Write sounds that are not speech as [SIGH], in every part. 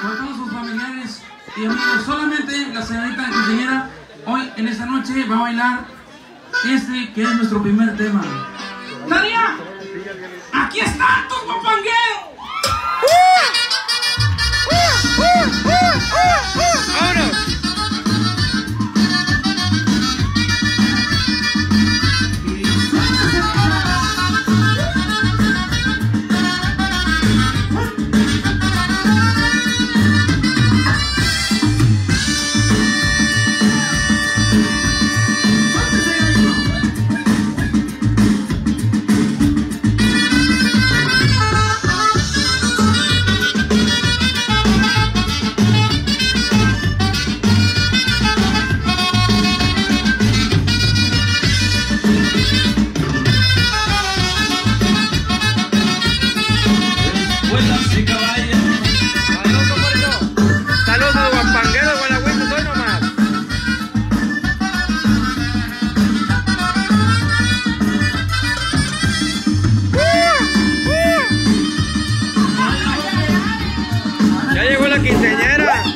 con todos sus familiares y amigos. Solamente la señorita quinceañera hoy en esta noche va a bailar este que es nuestro primer tema. Tania, aquí está tus guapangueros. llegó la quinceañera.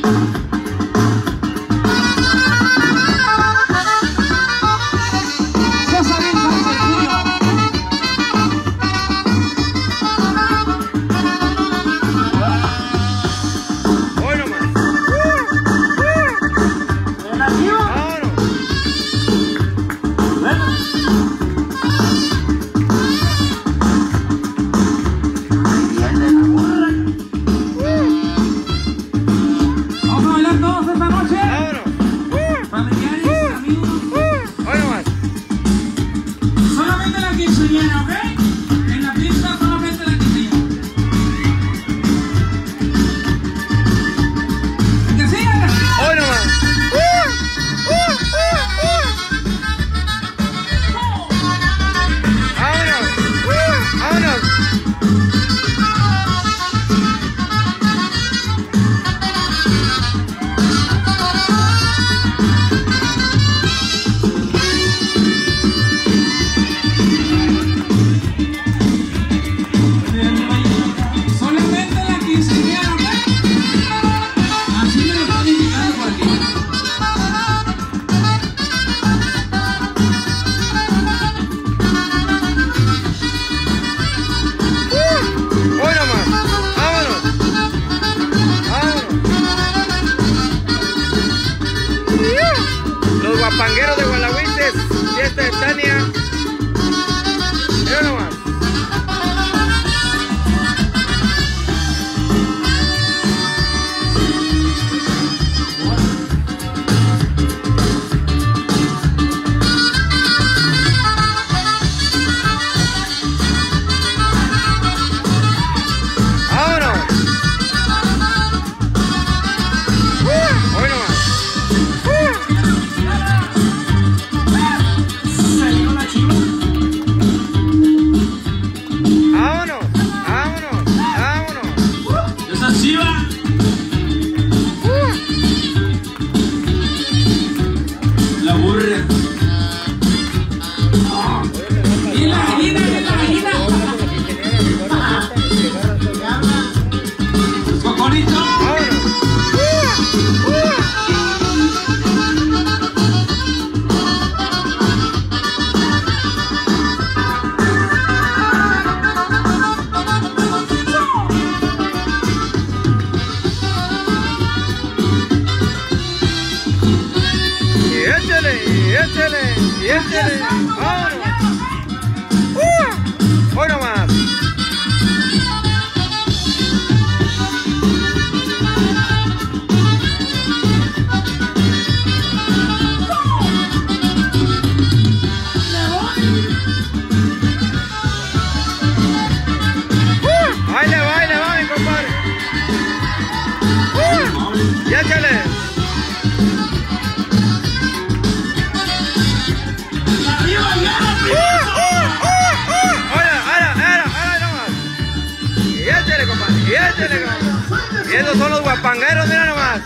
Esos son los guapangueros, mira nomás.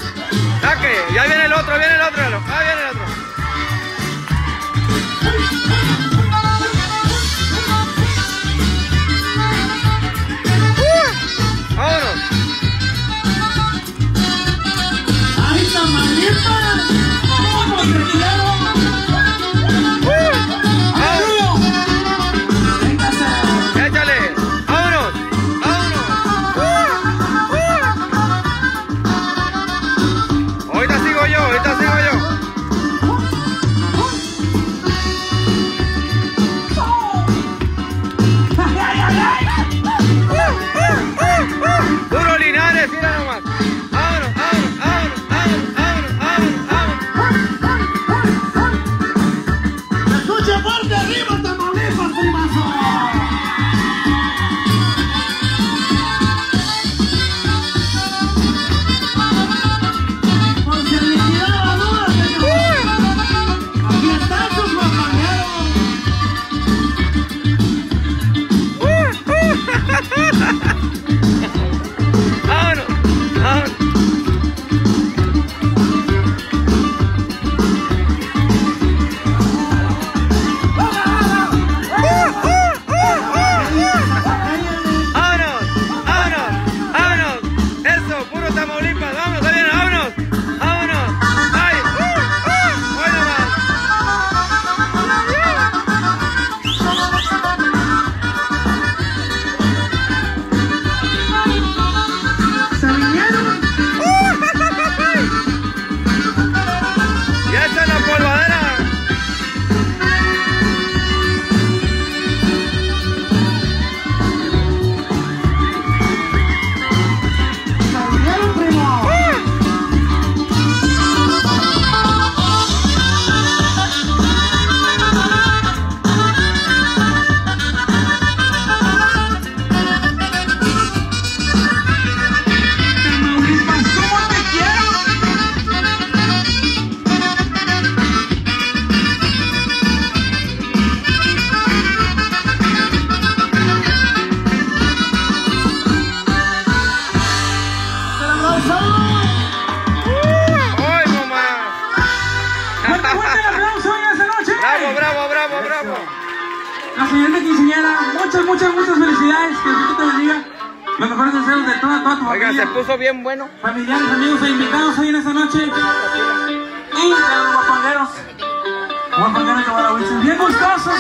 Saque, ya viene el otro, viene el otro. Ah, viene el otro. Quinceañera, muchas, muchas, muchas felicidades. Que Dios te bendiga. Los mejores deseos de toda, toda tu Oiga, se familia. puso bien bueno. Familiares, amigos e invitados hoy en esta noche. Y de los guapangueros. Guapangueros de Guadalupe. Bien gustosos.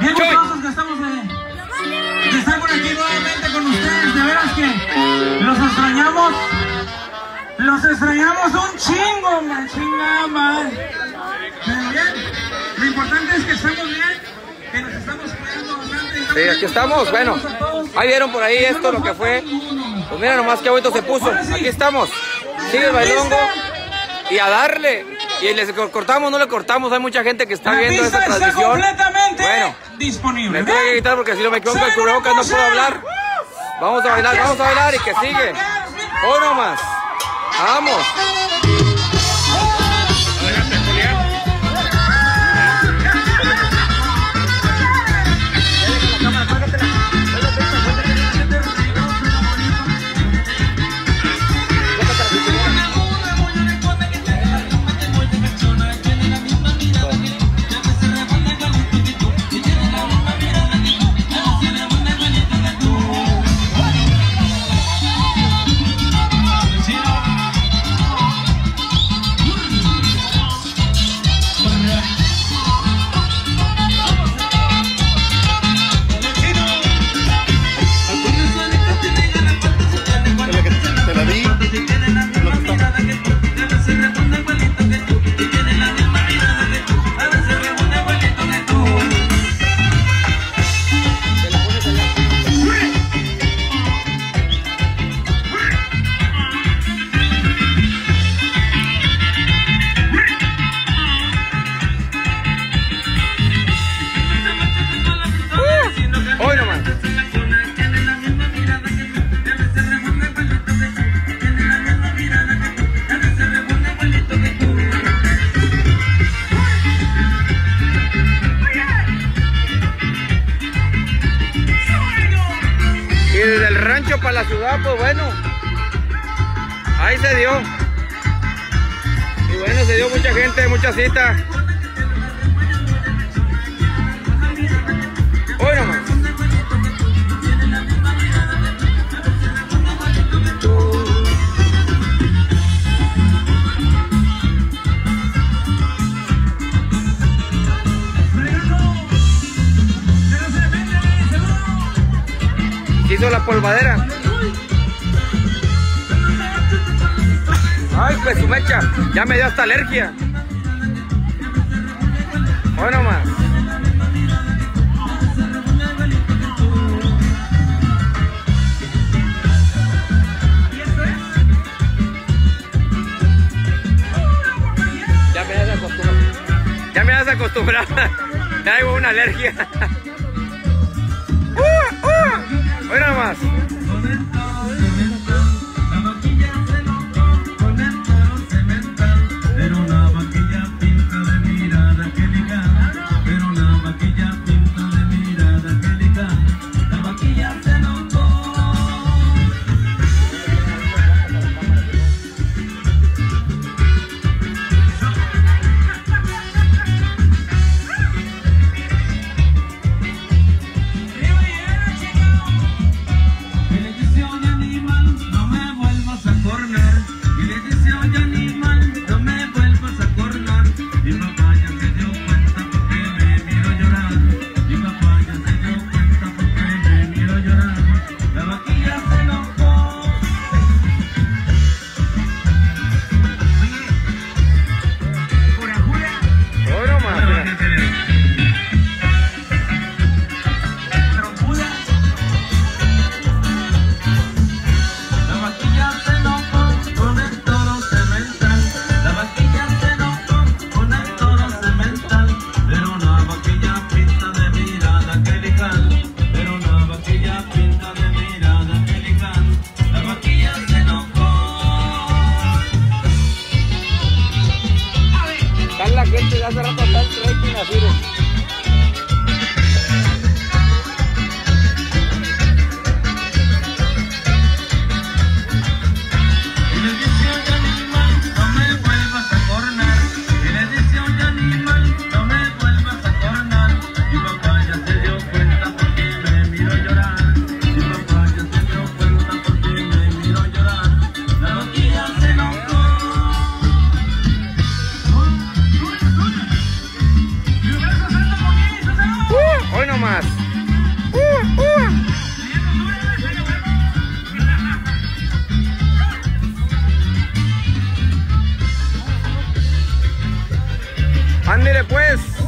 Bien gustosos que estamos de, de estar por aquí nuevamente con ustedes. De veras que los extrañamos. Los extrañamos un chingo, man. Chinga, man. Pero bien, lo importante es que estamos bien. Sí, aquí estamos. Bueno, ahí vieron por ahí esto lo que fue. Pues mira nomás qué bonito se puso. Aquí estamos. Sigue el bailongo. Y a darle. Y les cortamos, no le cortamos. Hay mucha gente que está La viendo esta transmisión. completamente Bueno, disponible. me tuve que quitar porque si no me quedo con el cubrebocas no puedo hablar. Vamos a bailar, vamos a bailar y que sigue. Hoy nomás. Vamos. Y desde el rancho para la ciudad, pues bueno. Ahí se dio. Y bueno, se dio mucha gente, mucha cita. hizo la polvadera. Ay, pues su mecha, ya me dio hasta alergia. Bueno más. Ya me has acostumbrado. Ya me has acostumbrado. [LAUGHS] Traigo una alergia. [LAUGHS] Hoy nada más.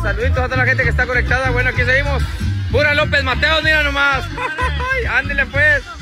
saluditos a toda la gente que está conectada. Bueno, aquí seguimos. Pura López Mateos, mira nomás. [LAUGHS] Ándele pues.